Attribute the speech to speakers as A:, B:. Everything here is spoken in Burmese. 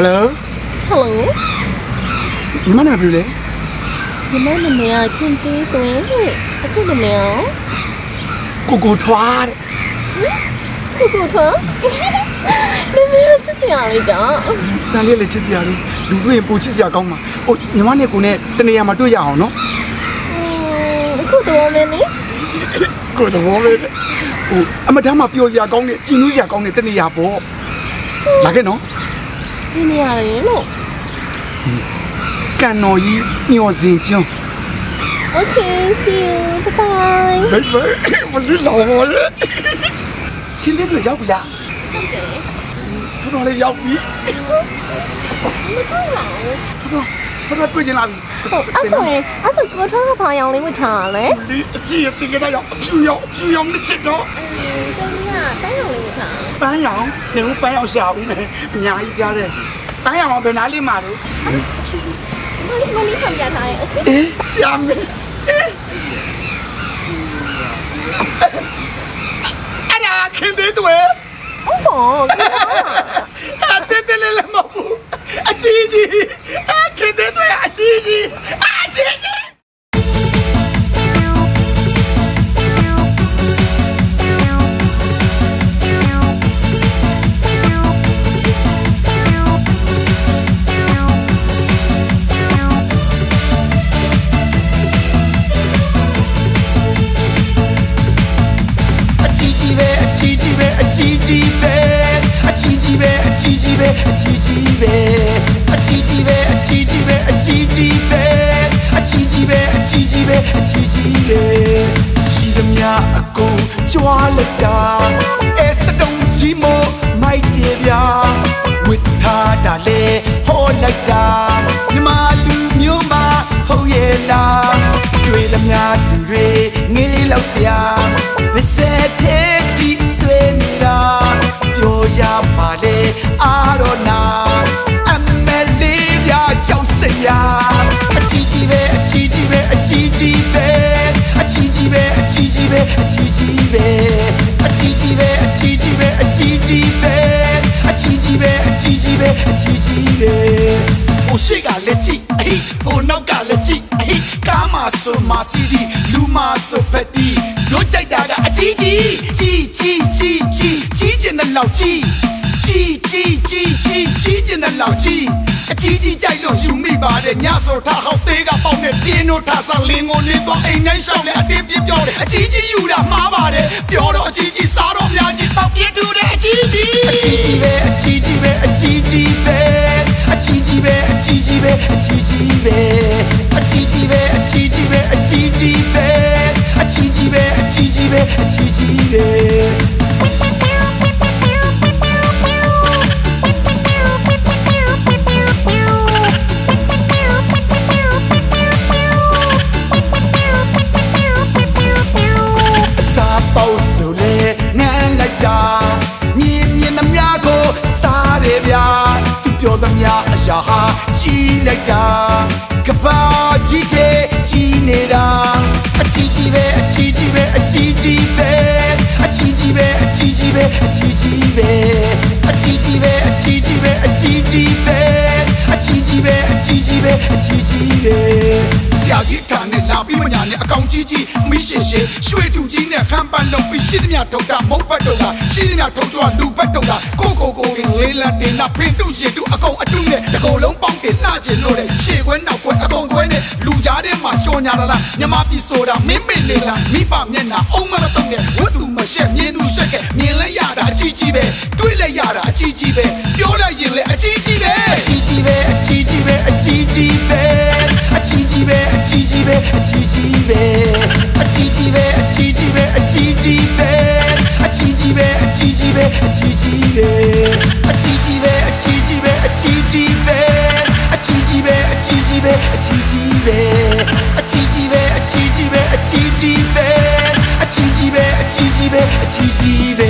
A: ဟယ်လို
B: ဟယ်လို
A: ညီမနာမည်ဘယ်လိုလဲ
B: ညီမနာမည်ကခင်တေးသွင်းတဲ့အခုနာမည်ရော
A: ကိုကိုထွားတဲ့
B: ကိုကိုထောနာမည်ကချစ်စရာလေးတော့
A: တန်လေးလည်းချစ်စရာလေးလူတွေ့ရင်ပိုချစ်စရာကောင်းမှာဟိုညီမနဲ့ကိုနဲ့တနေရာမှာတွေ့ရအောင်နော်
B: အခုတော့လည်းနေ
A: ကိုသဘောပဲတဲ့ဟိုအမတမ်းမှာပျော်စရာကောင်းတဲ့ကြည်နူးစရာကောင်းတဲ့တနေရာပေါ့လာခဲ့နော်
B: ဒီနေရာလေးလို့
A: ကန်တော်ကြီးမျောစင်ကျွန်း
B: Okay see you bye bye
A: ဘယ်ဘယ်ဘယ်လိုလဲခင်းတဲ့တွေရောက်ပြီလား
B: ဟုတ်တယ်
A: တော်တော်လေးရောက်ပြီ
B: မကြောက်တော့
A: တော်တော် တော်တော်တွေ့ချင်လာပြီ
B: ဟုတ်အဲ့ဆိုရင်အဲ့ဆိုကိုထောကဘာရောင်လေးဝတ်ထားလဲ
A: ဒီအချီရတင်ကြတော့ရောက်အဖြူရောက်အဖြူရောက်နေချစ်တော့
B: တမီးကတိုင်းရောင်လေးဝတ်ထား
A: ပန်းရောင်နေဦးပန်းရောင်ရှာဦးမယ်အများကြီးကြားတယ်ပန်းရောင်ဘယ်နားလေးမှာတော့
B: မလေးမလေးခံပြထားရင် Okay
A: အေးရှာမယ်အေးအဲ့ဒါခင်သေးတွေ
B: ဟုတ်ပါ
A: အတဲတဲလေးလည်းမဟုတ်ဘူးအကြီးကြီးအ 이렇게 내놔야 아직이 아직이! 아, 지지배 지지배 지지배. ချီကြီးပဲအချီကြီးပဲအချီကြီးပဲအချီကြီးပဲရှိသမျှအကုန်ကြွားလက်တာအဲစတုံးကြီးမို့မိုက်တယ်ဗျာဝစ်ထားတာလေဟောလိုက်တာမြမလူမျိုးမှာဟုတ်ရဲ့လားတွေ့သမျှသူတွေငေးလောက်စရာဘယ်စက် အချီချီပဲအချီချီပဲအချီချီပဲအချီချီပဲအချီချီပဲအချီချီပဲအချီချီပဲဟိုရှိကလက်ကြည့်အဟိဟိုနောက်ကလက်ကြည့်အဟိကာမဆိုမာစီဒီလူမာဆိုဖက်တီတို့ကြိုက်တာကအချီချီချီချီချီချီချီကျင်တဲ့လောက်ချီ ကြီးကြီးကြီးကြီးကြီးကျင်တဲ့လောက်ကြီးအကြီးကြီးကြိုက်လို့ယူမိပါတယ်ညဆိုထားဟောက်သေးကပေါက်နဲ့ပြင်းတို့ထားစားလင်းကိုလေးတော့အိမ်နိုင်ရှောက်လဲအတင်းပြပြောတယ်အကြီးကြီးယူတာမှားပါတယ်ပြောတော့အကြီးကြီးစားတော့များကြီးပေါက်ပြတူတယ်အကြီးကြီးအကြီးကြီးပဲအကြီးကြီးပဲအကြီးကြီးပဲအကြီးကြီးပဲအကြီးကြီးပဲအကြီးကြီးပဲအကြီးကြီးပဲအကြီးကြီးပဲအကြီးကြီးပဲအကြီးကြီးပဲအကြီးကြီးပဲအကြီးကြီးပဲ သူပြောသမျှအရာဟာကြီးလိုက်တာကဘာကြီးတဲ့ကြီးနေတာအချီကြီးပဲအချီကြီးပဲအချီကြီးပဲအချီကြီးပဲအချီကြီးပဲအချီကြီးပဲအချီကြီးပဲအချီကြီးပဲအချီကြီးပဲအချီကြီးပဲအချီကြီးပဲအချီကြီးပဲဆ ရာကြီးကနဲ့လာပြီးမညာနဲ့အကောင်ကြီးကြီးမိရှင်းရှင်းရွှေတူကြီးနဲ့ခမ်းပန်းလုံးပြီးရှိသမျှထုတ်တာမုတ်ပတ်တော့တာရှိသမျှထုတ်ကြွလူပတ်တော့တာကိုကိုကိုရင်လေးလံတင်တာဖင်တူရှင်တူအကောင်အတုနဲ့တကုံလုံးပေါင်းတင်လှကျင်လို့တဲ့ရှေ့ခွဲနောက်ခွဲအကောင်ခွဲနဲ့လူကြားထဲမှာကြော်ညာလာလားမြမပြီဆိုတာမင်းမေ့နေလားမိဘမျက်နှာအုံးမတော့နဲ့ဝတ်သူမရှက်မြင်းသူရှက်ကမြင်လဲရတာအကြီးကြီးပဲ ပဲအကြီးကြီးပဲအကြီးကြီးပဲအကြီးကြီးပဲအကြီးကြီးပဲအကြီးကြီးပဲအကြီးကြီးပဲအကြီးကြီးပဲအကြီးကြီးပဲအကြီးကြီးပဲအကြီးကြီးပဲအကြီးကြီးပဲအကြီးကြီးပဲအကြီးကြီးပဲ